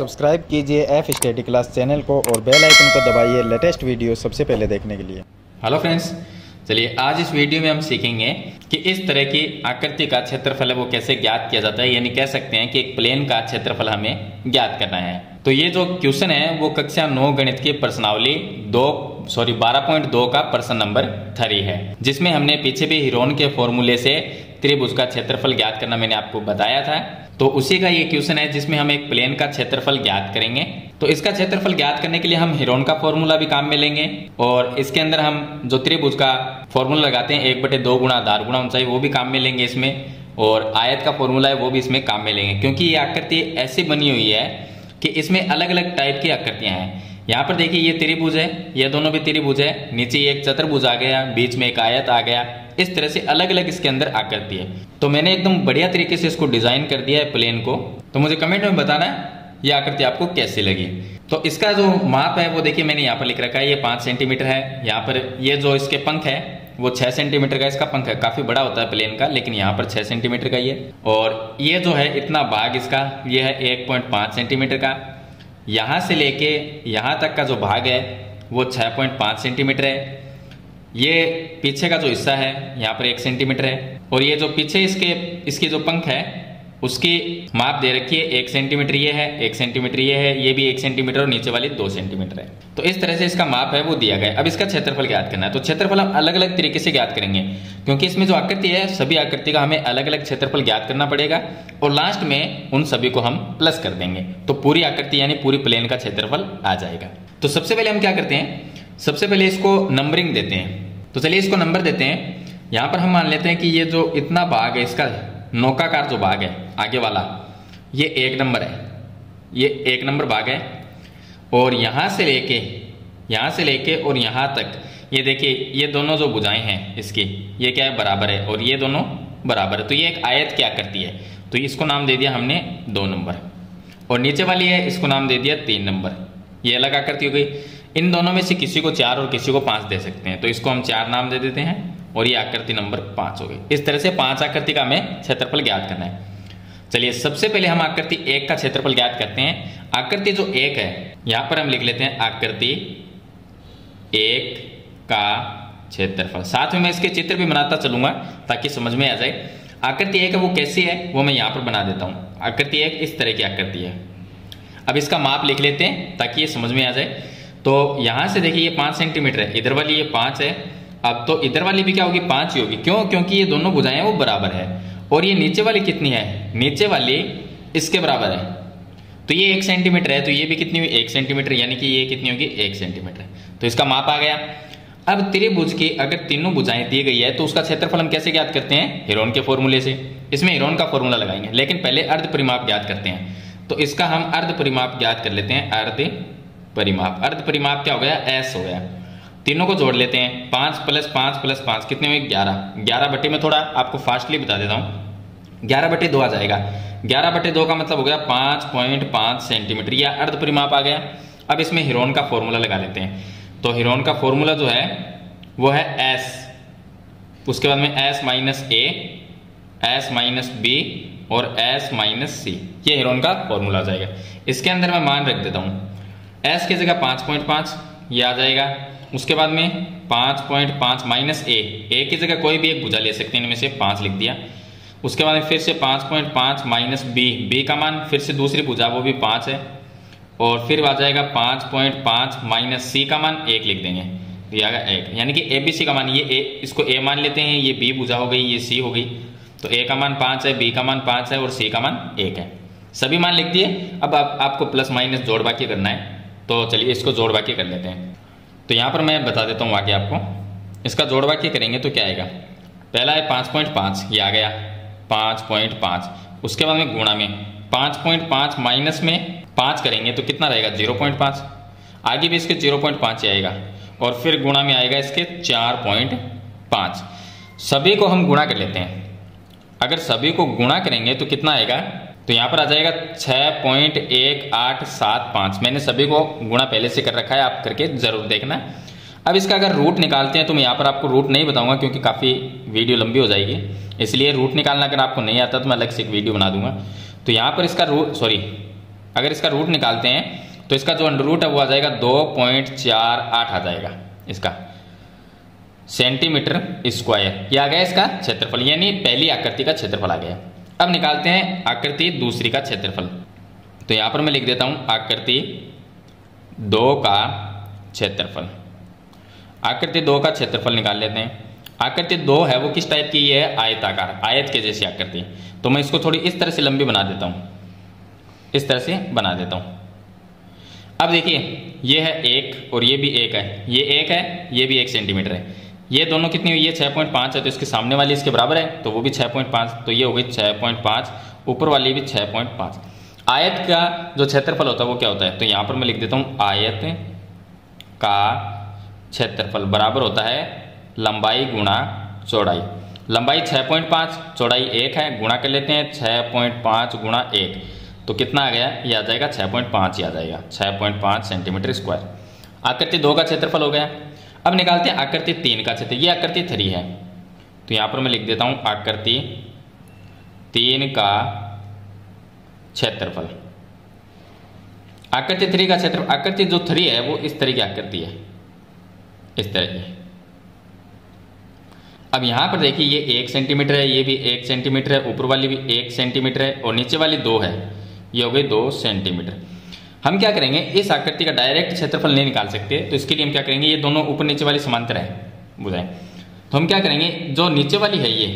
Subscribe कीजिए F study class channel को और बेल आइकन को दबाइए लेटेस्ट वीडियो सबसे पहले देखने के लिए। हेलो फ्रेंड्स, चलिए आज इस वीडियो में हम सीखेंगे कि इस तरह की आकृति का क्षेत्रफल है वो कैसे ज्ञात किया जाता है, यानी कह सकते हैं कि एक प्लेन का क्षेत्रफल हमें ज्ञात करना है। तो ये जो क्वेश्चन है, वो कक्षा नौ गणित की प्रश्नावली दो सॉरी 12.2 का प्रश्न नंबर थ्री है, जिसमें हमने पीछे भी हिरोन के फॉर्मूले से त्रिभुज का क्षेत्रफल ज्ञात करना मैंने आपको बताया था। तो उसी का ये क्वेश्चन है जिसमें हम एक प्लेन का क्षेत्रफल ज्ञात करेंगे। तो इसका क्षेत्रफल ज्ञात करने के लिए हम हिरोन का फॉर्मूला भी काम में लेंगे और इसके अंदर हम जो त्रिभुज का फॉर्मूला लगाते हैं, एक बटे दो गुणा दार गुणा ऊंचाई, वो भी काम में लेंगे इसमें और आयत का फॉर्मूला है, वो भी इसमें काम में लेंगे। क्योंकि ये आकृति ऐसी बनी हुई है कि इसमें अलग अलग टाइप की आकृतियाँ हैं। यहाँ पर देखिए, ये त्रिभुज है, ये दोनों भी त्रिभुज है, नीचे एक चतुर्भुज आ गया, बीच में एक आयत आ गया इस तरह से अलग अलग इसके अंदर आकृति है। तो मैंने एकदम बढ़िया तरीके से इसको डिज़ाइन कर दिया है प्लेन को। तो मुझे कमेंट में बताना है ये आकृति आपको कैसी लगी। तो इसका जो माप है, वो देखिए मैंने यहाँ पर लिख रखा है, ये पाँच सेंटीमीटर है। यहाँ पर ये जो इसके पंख है, वो छह सेंटीमीटर का इसका पंख है। काफ़ी बड़ा होता है प्लेन का, लेकिन यहाँ पर छह सेंटीमीटर का ये और ये जो है, इतना भाग इसका, ये है एक पॉइंट पाँच सेंटीमीटर का। यहाँ से लेके यहाँ तक का जो भाग है, वो छह पॉइंट पाँच सेंटीमीटर है। ये पीछे का जो हिस्सा है, यहाँ पर एक सेंटीमीटर है। और ये जो पीछे इसके इसके जो पंख है, उसकी माप दे रखी है, एक सेंटीमीटर ये है, एक सेंटीमीटर ये है, ये भी एक सेंटीमीटर और नीचे वाली दो सेंटीमीटर है। तो इस तरह से इसका माप है, वो दिया गया अब इसका क्षेत्रफल ज्ञात करना है। तो क्षेत्रफल हम अलग अलग तरीके से ज्ञात करेंगे, क्योंकि इसमें जो आकृति है, सभी आकृति का हमें अलग अलग क्षेत्रफल ज्ञात करना पड़ेगा और लास्ट में उन सभी को हम प्लस कर देंगे। तो पूरी आकृति यानी पूरी प्लेन का क्षेत्रफल आ जाएगा। तो सबसे पहले हम क्या करते हैं? सबसे पहले इसको नंबरिंग देते हैं। तो चलिए इसको नंबर देते हैं। यहाँ पर हम मान लेते हैं कि ये जो इतना भाग है, इसका नौकाकार जो भाग है, आगे वाला, ये एक नंबर है। ये एक नंबर भाग है। और यहाँ से लेके, यहाँ से लेके और यहाँ तक, ये देखिए, ये दोनों जो बुझाएँ हैं इसकी, ये क्या है? बराबर है। और ये दोनों बराबर है। तो ये एक आयत क्या करती है? तो इसको नाम दे दिया हमने दो नंबर और नीचे वाली है, इसको नाम दे दिया तीन नंबर ये अलग आकृति हो गई। इन दोनों में से किसी को चार और किसी को पाँच दे सकते हैं। तो इसको हम चार नाम दे देते हैं और ये आकृति नंबर पाँच हो गई। इस तरह से पाँच आकृति का हमें क्षेत्रफल ज्ञात करना है। चलिए, सबसे पहले हम आकृति एक का क्षेत्रफल ज्ञात करते हैं। आकृति जो एक है, यहाँ पर हम लिख लेते हैं आकृति एक का क्षेत्रफल। साथ में मैं इसके चित्र भी बनाता चलूँगा ताकि समझ में आ जाए। आकृति एक है, वो कैसी है, वो मैं यहाँ पर बना देता हूँ। आकृति एक इस तरह की आकृति है। अब इसका माप लिख लेते हैं ताकि ये समझ में आ जाए। तो यहाँ से देखिए ये पाँच सेंटीमीटर है, इधर वाली ये पाँच है। अब तो इधर वाली भी क्या होगी? पाँच ही होगी। क्यों? क्योंकि ये दोनों भुजाएँ वो बराबर है। और ये नीचे वाली कितनी है? नीचे वाली इसके बराबर है। तो ये एक सेंटीमीटर है तो ये भी कितनी हुई? एक सेंटीमीटर यानी कि ये कितनी होगी? एक सेंटीमीटर तो इसका माप आ गया। अब त्रिभुज की अगर तीनों भुजाएँ दी गई है तो उसका क्षेत्रफल हम कैसे ज्ञात करते हैं? हिरोन के फॉर्मूले से। इसमें हिरोन का फॉर्मूला लगाएँगे, लेकिन पहले अर्ध परिमाप ज्ञात करते हैं। तो इसका हम अर्ध परिमाप ज्ञात कर लेते हैं, अर्ध परिमाप। अर्ध परिमाप क्या हो गया? एस हो गया। तीनों को जोड़ लेते हैं। पाँच प्लस पाँच प्लस पाँच, कितने हुए? ग्यारह। ग्यारह बटे में थोड़ा आपको फास्टली बता देता हूँ। ग्यारह बटे दो आ जाएगा। ग्यारह बटे दो का मतलब हो गया पाँच पॉइंट पाँच सेंटीमीटर या अर्ध परिमाप आ गया। अब इसमें हिरोन का फॉर्मूला लगा लेते हैं। तो हिरोन का फॉर्मूला जो है, वो है एस उसके बाद में S minus A S minus B और एस माइनस सी ये हिरोन का फॉर्मूला आ जाएगा। इसके अंदर मैं मान रख देता हूँ। एस की जगह पाँच पॉइंट पाँच ये आ जाएगा। उसके बाद में पाँच पॉइंट पाँच माइनस ए ए की जगह कोई भी एक भुजा ले सकते हैं इनमें से पाँच लिख दिया। उसके बाद में फिर से पाँच पॉइंट पाँच माइनस बी बी का मान फिर से दूसरी भुजा वो भी पाँच है। और फिर आ जाएगा पाँच पॉइंट पाँच माइनस सी का मान एक लिख देंगे। दिया गया एक। यानी कि ए बी सी का मान ये ए इसको ए मान लेते हैं ये बी भुजा हो गई ये सी हो गई। तो ए का मान पाँच है बी का मान पाँच है और सी का मान एक है। सभी मान लिख दिए। अब आप, आपको प्लस माइनस जोड़ बाकी करना है। तो चलिए इसको जोड़ बाकी कर लेते हैं। तो यहाँ पर मैं बता देता हूँ आगे आपको। इसका जोड़ वाक्य करेंगे तो क्या आएगा? पहला है पाँच पॉइंट पाँच, ये आ गया। पाँच पॉइंट पाँच, उसके बाद में गुणा में। पाँच पॉइंट पाँच माइनस में पाँच करेंगे तो कितना रहेगा? ज़ीरो पॉइंट पाँच। आगे भी इसके ज़ीरो पॉइंट पाँच ही आएगा और फिर गुणा में आएगा इसके चार पॉइंट पाँच। सभी को हम गुणा कर लेते हैं। अगर सभी को गुणा करेंगे तो कितना आएगा? तो यहाँ पर आ जाएगा छह पॉइंट एक आठ सात पाँच। मैंने सभी को गुणा पहले से कर रखा है, आप करके ज़रूर देखना। अब इसका अगर रूट निकालते हैं तो मैं यहाँ पर आपको रूट नहीं बताऊँगा क्योंकि काफ़ी वीडियो लंबी हो जाएगी। इसलिए रूट निकालना अगर आपको नहीं आता तो मैं अलग से एक वीडियो बना दूँगा। तो यहाँ पर इसका रूट सॉरी अगर इसका रूट निकालते हैं तो इसका जो अंडर रूट है वो आ जाएगा दो पॉइंट चार आठ आ जाएगा इसका। सेंटीमीटर स्क्वायर यह आ गया इसका क्षेत्रफल, यानी पहली आकृति का क्षेत्रफल आ गया। अब निकालते हैं आकृति दूसरी का क्षेत्रफल। तो यहाँ पर मैं लिख देता हूँ आकृति दो का क्षेत्रफल। आकृति दो का क्षेत्रफल निकाल लेते हैं। आकृति दो है, वो किस टाइप की है? आयताकार, आयत के जैसी आकृति। तो मैं इसको थोड़ी इस तरह से लंबी बना देता हूँ। इस तरह से बना देता हूँ। अब देखिए, ये है एक और ये भी एक है। ये एक है, ये भी एक सेंटीमीटर है। ये दोनों कितनी हुई? है छः पॉइंट पाँच है तो इसके सामने वाली इसके बराबर है तो वो भी छः पॉइंट पाँच तो ये हो गई छः पॉइंट पाँच, ऊपर वाली भी छः पॉइंट पाँच। आयत का जो क्षेत्रफल होता है, वो क्या होता है? तो यहाँ पर मैं लिख देता हूँ, आयत का क्षेत्रफल बराबर होता है लंबाई गुणा चौड़ाई। लंबाई 6.5 चौड़ाई एक है, गुणा कर लेते हैं 6.5 गुणा एक। तो कितना आ गया? ये आ जाएगा 6.5 ही आ जाएगा 6.5 सेंटीमीटर स्क्वायर। आकृति दो का क्षेत्रफल हो गया अब निकालते हैं आकृति तीन का क्षेत्र ये आकृति थ्री है। तो यहाँ पर मैं लिख देता हूँ आकृति तीन का क्षेत्रफल। आकृति थ्री का क्षेत्र आकृति जो थ्री है, वो इस तरह की आकृति है। इस तरह की। अब यहाँ पर देखिए, ये एक सेंटीमीटर है, ये भी एक सेंटीमीटर है, ऊपर वाली भी एक सेंटीमीटर है और नीचे वाली दो है। ये हो गई दो सेंटीमीटर हम क्या करेंगे, इस आकृति का डायरेक्ट क्षेत्रफल नहीं निकाल सकते तो इसके लिए हम क्या करेंगे, ये दोनों ऊपर नीचे वाली समांतर है, बुझाएँ। तो हम क्या करेंगे, जो नीचे वाली है ये,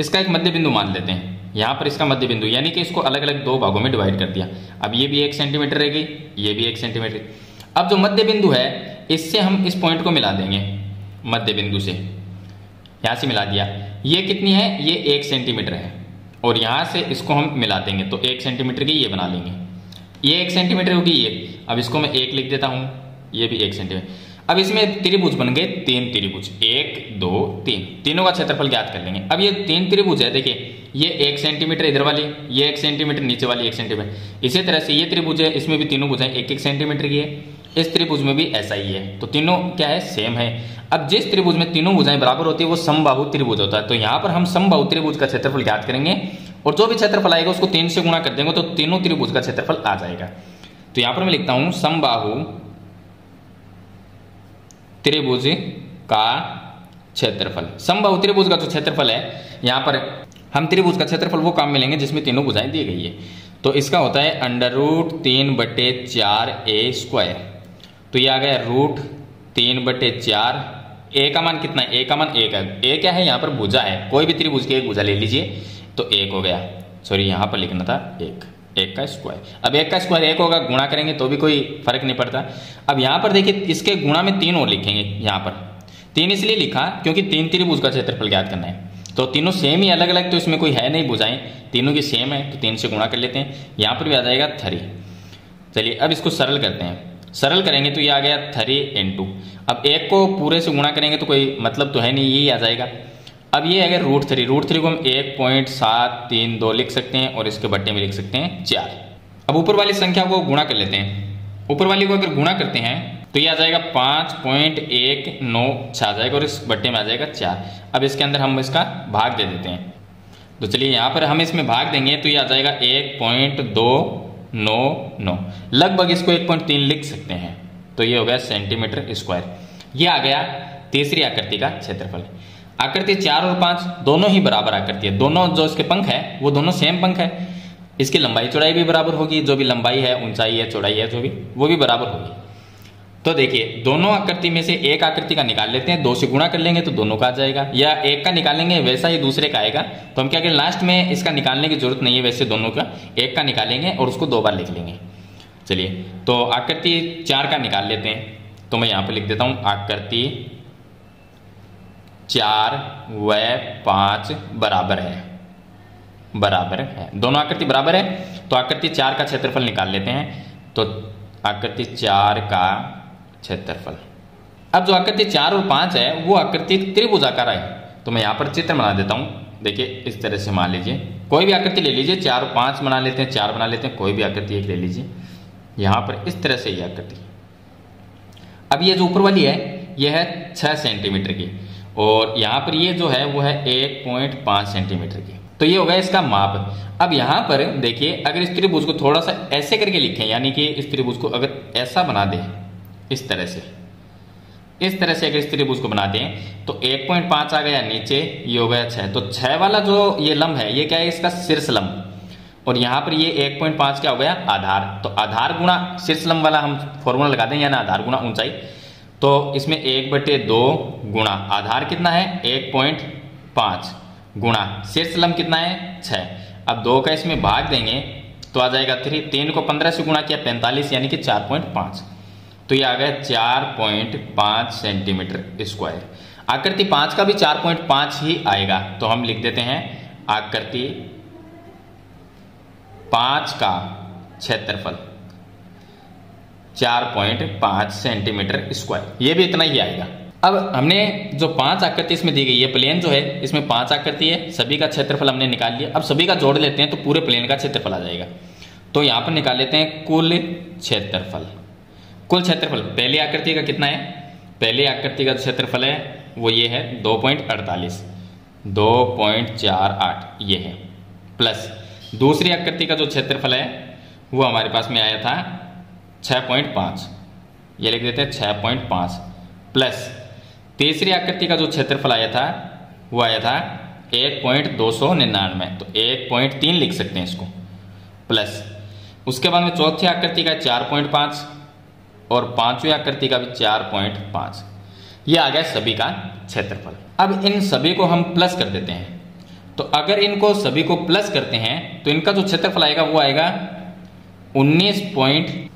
इसका एक मध्य बिंदु मान लेते हैं। यहाँ पर इसका मध्य बिंदु यानी कि इसको अलग अलग दो भागों में डिवाइड कर दिया। अब ये भी एक सेंटीमीटर रहेगी ये भी एक सेंटीमीटर अब जो मध्य बिंदु है, इससे हम इस पॉइंट को मिला देंगे मध्य बिंदु से। यहाँ से मिला दिया। ये कितनी है, ये एक सेंटीमीटर है। और यहाँ से इसको हम मिला देंगे तो एक सेंटीमीटर की ये बना लेंगे। ये एक सेंटीमीटर होगी ये। अब इसको मैं एक लिख देता हूँ। ये भी एक सेंटीमीटर अब इसमें त्रिभुज बन गए तीन त्रिभुज। एक, दो, तीन। तीनों का क्षेत्रफल ज्ञात कर लेंगे। अब ये तीन त्रिभुज है, देखिए, ये एक सेंटीमीटर इधर वाली, ये एक सेंटीमीटर नीचे वाली, एक सेंटीमीटर इसी तरह से ये त्रिभुज है, इसमें भी तीनों भुजाएँ एक एक सेंटीमीटर की है। इस त्रिभुज में भी ऐसा ही है। तो तीनों क्या है? सेम है। अब जिस त्रिभुज में तीनों भुजाएँ बराबर होती है, वो समबाहु त्रिभुज होता है। तो यहाँ पर हम समबाहु त्रिभुज का क्षेत्रफल ज्ञात करेंगे। और जो भी क्षेत्रफल आएगा उसको तीन से गुणा कर देंगे तो तीनों त्रिभुज का क्षेत्रफल आ जाएगा। तो यहाँ पर मैं लिखता हूँ, समबाहु त्रिभुज का क्षेत्रफल। समबाहु त्रिभुज का जो क्षेत्रफल है, यहाँ पर हम त्रिभुज का क्षेत्रफल वो काम मिलेंगे जिसमें तीनों भुजाएँ दी गई है। तो इसका होता है अंडर रूट तीन बटे चार ए स्क्वायर। तो ये आ गया रूट तीन बटे चार, ए का मान कितना ए का मान एक है। ए क्या है? यहाँ पर भुजा है। कोई भी त्रिभुज की एक भुजा ले लीजिए। तो एक हो गया। सॉरी यहाँ पर लिखना था एक। एक का स्क्वायर अब एक का स्क्वायर एक होगा, गुणा करेंगे तो भी कोई फ़र्क नहीं पड़ता। अब यहाँ पर देखिए, इसके गुणा में तीन और लिखेंगे यहाँ पर। तीन इसलिए लिखा क्योंकि तीन त्रिभुज का क्षेत्रफल ज्ञात करना है। तो तीनों सेम ही अलग अलग तो इसमें कोई है नहीं बुझाएँ। तीनों की सेम है तो तीन से गुणा कर लेते हैं। यहाँ पर भी आ जाएगा थ्री। चलिए, अब इसको सरल करते हैं। सरल करेंगे तो ये आ गया थ्री टू अब एक को पूरे से गुणा करेंगे तो कोई मतलब तो है नहीं, यही आ जाएगा। अब ये अगर रूट थ्री रूट थ्री को हम एक पॉइंट सात तीन दो लिख सकते हैं और इसके बट्टे में लिख सकते हैं चार। अब ऊपर वाली संख्या को गुणा कर लेते हैं। ऊपर वाली को अगर गुणा करते हैं तो ये आ जाएगा पाँच पॉइंट एक नौ छः आ जाएगा और इस बट्टे में आ जाएगा चार। अब इसके अंदर हम इसका भाग दे देते हैं। तो चलिए यहाँ पर हम इसमें भाग देंगे तो ये आ जाएगा एक पॉइंट दो नौ नौ। लगभग इसको एक पॉइंट तीन लिख सकते हैं। तो ये हो गया सेंटीमीटर स्क्वायर ये आ गया तीसरी आकृति का क्षेत्रफल। आकृति चार और पाँच दोनों ही बराबर आकृति है। दोनों जो इसके पंख है, वो दोनों सेम पंख है। इसकी लंबाई चौड़ाई भी बराबर होगी, जो भी लंबाई है, ऊंचाई है, चौड़ाई है, जो भी, वो भी बराबर होगी। तो देखिए, दोनों आकृति में से एक आकृति का निकाल लेते हैं, दो से गुणा कर लेंगे तो दोनों का आ जाएगा, या एक का निकालेंगे, वैसा ही दूसरे का आएगा। तो हम क्या करें लास्ट में इसका निकालने की ज़रूरत नहीं है वैसे दोनों का, एक का निकालेंगे और उसको दो बार लिख लेंगे। चलिए तो आकृति चार का निकाल लेते हैं। तो मैं यहाँ पर लिख देता हूँ, आकृति चार, व, पाँच बराबर है। बराबर है। दोनों आकृति बराबर है? तो आकृति चार का क्षेत्रफल निकाल लेते हैं। तो आकृति चार का क्षेत्रफल। अब जो आकृति चार और पाँच है, वो आकृति त्रिभुजाकार है। तो मैं यहाँ पर चित्र बना देता हूँ। देखिए, इस तरह से मान लीजिए। कोई भी आकृति ले लीजिए। चार और पाँच बना लेते हैं, चार बना लेते हैं। कोई भी आकृति एक ले लीजिए। यहाँ पर इस तरह से ये आकृति। अब ये जो ऊपर वाली है यह है छह सेंटीमीटर की। और यहाँ पर ये जो है, वो है एक पॉइंट पाँच सेंटीमीटर की। तो ये होगा इसका माप। अब यहाँ पर देखिए, अगर इस त्रिभुज को थोड़ा सा ऐसे करके लिखें, यानी कि इस त्रिभुज को अगर ऐसा बना दे, इस तरह से। इस तरह से अगर इस त्रिभुज को बना दें तो 1.5 आ गया नीचे, ये हो गया छह। तो छह वाला जो ये लंब है, ये क्या है इसका? शीर्ष लंब। और यहाँ पर ये 1.5 क्या हो गया? आधार। तो आधार गुणा शीर्ष लंब वाला हम फॉर्मूला लगा दें, यानी आधार गुणा ऊंचाई। तो इसमें एक बटे दो गुणा आधार कितना है? एक पॉइंट पाँच गुणा शीर्ष लंब कितना है? छह। अब दो का इसमें भाग देंगे तो आ जाएगा थ्री। तीन को पंद्रह से गुणा किया, पैंतालीस यानी कि चार पॉइंट पाँच। तो ये आ गया चार पॉइंट पाँच सेंटीमीटर स्क्वायर। आकृति पाँच का भी चार पॉइंट पाँच ही आएगा। तो हम लिख देते हैं आकृति पाँच का क्षेत्रफल। चार पॉइंट पाँच सेंटीमीटर स्क्वायर। ये भी इतना ही आएगा। अब हमने जो पाँच आकृति इसमें दी गई है प्लेन जो है, इसमें पाँच आकृति है, सभी का क्षेत्रफल हमने निकाल लिया। अब सभी का जोड़ लेते हैं तो पूरे प्लेन का क्षेत्रफल आ जाएगा। तो यहाँ पर निकाल लेते हैं कुल क्षेत्रफल। कुल क्षेत्रफल, पहली आकृति का कितना है? पहली आकृति का क्षेत्रफल है, वो ये है दो पॉइंट अड़तालीस। दो पॉइंट चार आठ, ये है। प्लस दूसरी आकृति का जो क्षेत्रफल है, वो हमारे पास में आया था छः पॉइंट पाँच। ये लिख देते हैं छः पॉइंट पाँच। प्लस, तीसरी आकृति का जो क्षेत्रफल आया था, वो आया था एक पॉइंट दो सौ निन्यानवे। तो एक पॉइंट तीन लिख सकते हैं इसको। प्लस, उसके बाद में चौथी आकृति का चार पॉइंट पाँच और पांचवी आकृति का भी चार पॉइंट पाँच। ये आ गया सभी का क्षेत्रफल। अब इन सभी को हम प्लस कर देते हैं। तो अगर इनको सभी को प्लस करते हैं तो इनका जो क्षेत्रफल आएगा, वो आएगा उन्नीस पॉइंट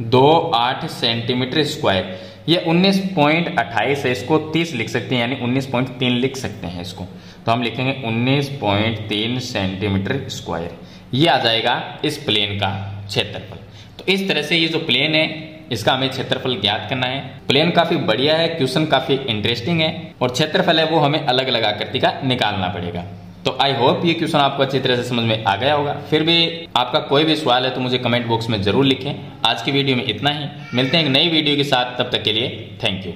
दो आठ सेंटीमीटर स्क्वायर। ये उन्नीस पॉइंट अट्ठाईस है, इसको तीस लिख सकते हैं, यानी उन्नीस पॉइंट तीन लिख सकते हैं इसको। तो हम लिखेंगे उन्नीस पॉइंट तीन सेंटीमीटर स्क्वायर। ये आ जाएगा इस प्लेन का क्षेत्रफल। तो इस तरह से ये जो प्लेन है, इसका हमें क्षेत्रफल ज्ञात करना है। प्लेन काफ़ी बढ़िया है क्वेश्चन काफ़ी इंटरेस्टिंग है, और क्षेत्रफल है वो हमें अलग अलग आकृति का निकालना पड़ेगा। तो आई होप ये क्वेश्चन आपको अच्छी तरह से समझ में आ गया होगा। फिर भी आपका कोई भी सवाल है तो मुझे कमेंट बॉक्स में ज़रूर लिखें। आज की वीडियो में इतना ही। मिलते हैं एक नई वीडियो के साथ। तब तक के लिए थैंक यू